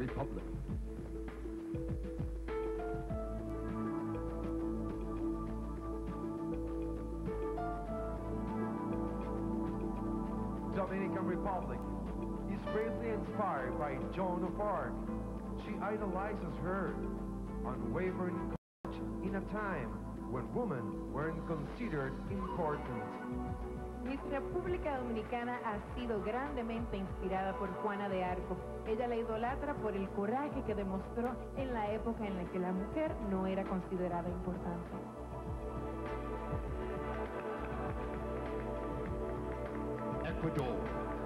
Republic. Dominican Republic is greatly inspired by Joan of Arc. She idolizes her unwavering courage in a time when women weren't considered important. República Dominicana ha sido grandemente inspirada por Juana de Arco. Ella la idolatra por el coraje que demostró en la época en la que la mujer no era considerada importante. Ecuador.